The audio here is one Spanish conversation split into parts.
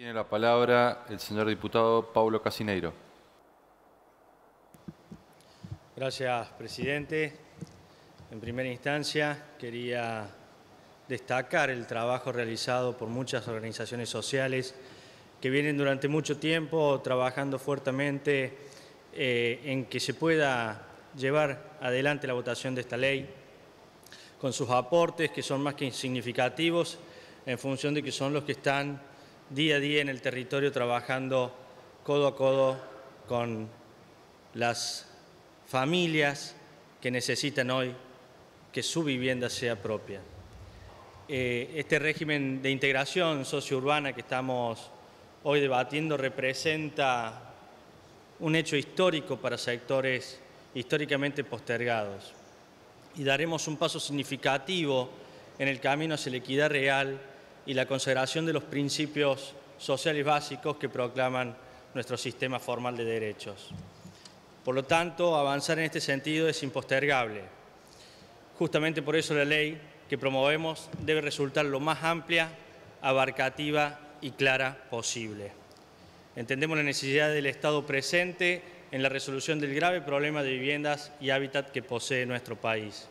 Tiene la palabra el señor diputado Paulo Casineiro. Gracias, presidente. En primera instancia, quería destacar el trabajo realizado por muchas organizaciones sociales que vienen durante mucho tiempo trabajando fuertemente eh, en que se pueda llevar adelante la votación de esta ley, con sus aportes que son más que significativos en función de que son los que están día a día en el territorio trabajando codo a codo con las familias que necesitan hoy que su vivienda sea propia. Eh, este régimen de integración sociourbana que estamos hoy debatiendo representa un hecho histórico para sectores históricamente postergados y daremos un paso significativo en el camino hacia la equidad real y la consideración de los principios sociales básicos que proclaman nuestro sistema formal de derechos. Por lo tanto, avanzar en este sentido es impostergable. Justamente por eso la ley que promovemos debe resultar lo más amplia, abarcativa y clara posible. Entendemos la necesidad del Estado presente en la resolución del grave problema de viviendas y hábitat que posee nuestro país.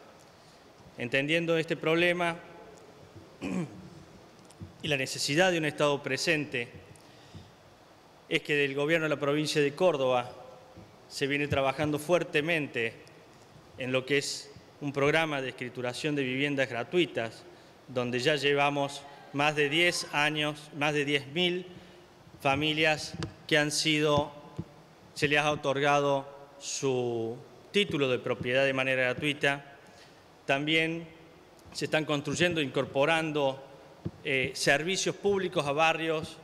Entendiendo este problema, y la necesidad de un Estado presente es que del Gobierno de la provincia de Córdoba se viene trabajando fuertemente en lo que es un programa de escrituración de viviendas gratuitas, donde ya llevamos más de 10 años, más de 10.000 familias que han sido, se les ha otorgado su título de propiedad de manera gratuita. También se están construyendo, incorporando eh, servicios públicos a barrios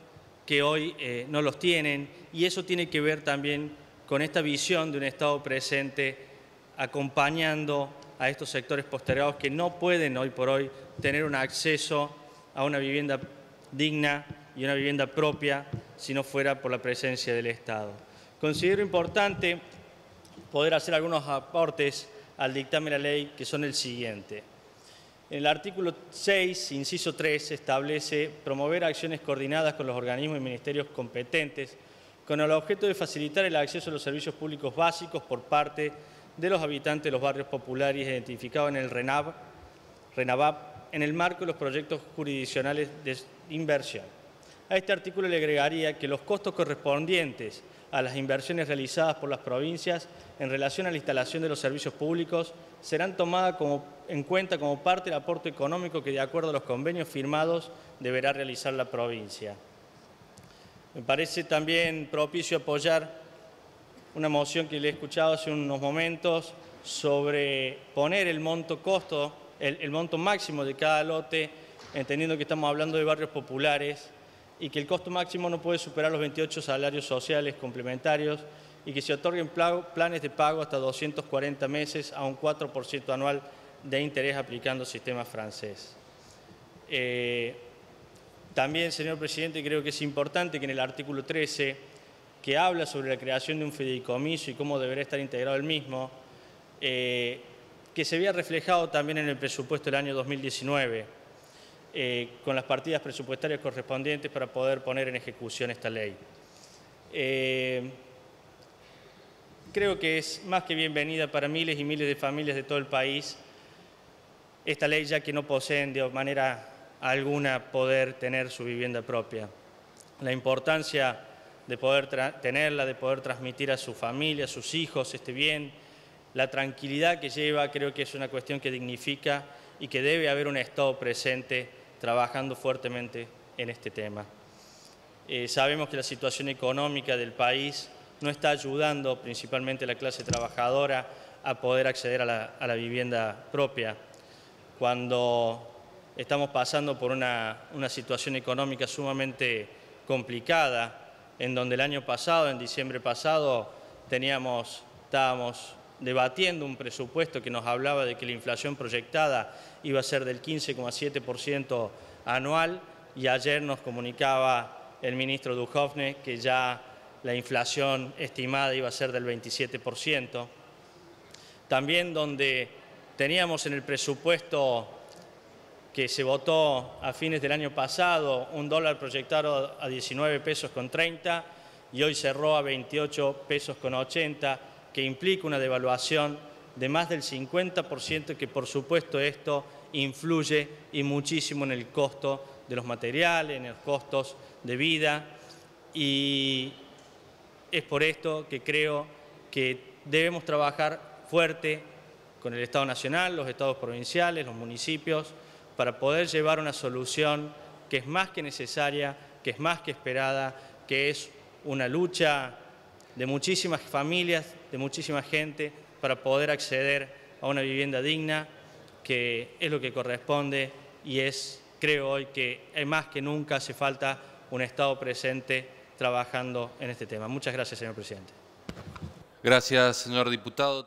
que hoy eh, no los tienen y eso tiene que ver también con esta visión de un Estado presente acompañando a estos sectores postergados que no pueden hoy por hoy tener un acceso a una vivienda digna y una vivienda propia si no fuera por la presencia del Estado. Considero importante poder hacer algunos aportes al dictamen de la ley que son el siguiente. El artículo 6, inciso 3, establece promover acciones coordinadas con los organismos y ministerios competentes con el objeto de facilitar el acceso a los servicios públicos básicos por parte de los habitantes de los barrios populares identificados en el RENAV, RENAVAP en el marco de los proyectos jurisdiccionales de inversión. A este artículo le agregaría que los costos correspondientes a las inversiones realizadas por las provincias en relación a la instalación de los servicios públicos serán tomadas en cuenta como parte del aporte económico que de acuerdo a los convenios firmados deberá realizar la provincia. Me parece también propicio apoyar una moción que le he escuchado hace unos momentos sobre poner el monto costo, el monto máximo de cada lote, entendiendo que estamos hablando de barrios populares y que el costo máximo no puede superar los 28 salarios sociales complementarios y que se otorguen planes de pago hasta 240 meses a un 4% anual de interés aplicando sistema francés. Eh, también, señor presidente, creo que es importante que en el artículo 13, que habla sobre la creación de un fideicomiso y cómo deberá estar integrado el mismo, eh, que se vea reflejado también en el presupuesto del año 2019 eh, con las partidas presupuestarias correspondientes para poder poner en ejecución esta ley. Eh, creo que es más que bienvenida para miles y miles de familias de todo el país esta ley, ya que no poseen de manera alguna poder tener su vivienda propia. La importancia de poder tenerla, de poder transmitir a su familia, a sus hijos este bien, la tranquilidad que lleva, creo que es una cuestión que dignifica y que debe haber un Estado presente trabajando fuertemente en este tema. Eh, sabemos que la situación económica del país no está ayudando principalmente a la clase trabajadora a poder acceder a la, vivienda propia. Cuando estamos pasando por una, una situación económica sumamente complicada, en donde el año pasado, en diciembre pasado, teníamos, estábamos debatiendo un presupuesto que nos hablaba de que la inflación proyectada iba a ser del 15,7% anual y ayer nos comunicaba el ministro Duhovne que ya la inflación estimada iba a ser del 27%. También donde teníamos en el presupuesto que se votó a fines del año pasado, un dólar proyectado a 19 pesos con 30 y hoy cerró a 28 pesos con 80, que implica una devaluación de más del 50%, que por supuesto esto influye y muchísimo en el costo de los materiales, en los costos de vida. Y es por esto que creo que debemos trabajar fuerte con el Estado Nacional, los Estados provinciales, los municipios, para poder llevar una solución que es más que necesaria, que es más que esperada, que es una lucha de muchísimas familias, de muchísima gente, para poder acceder a una vivienda digna, que es lo que corresponde y es, creo hoy, que más que nunca hace falta un Estado presente trabajando en este tema. Muchas gracias, señor presidente. Gracias, señor diputado.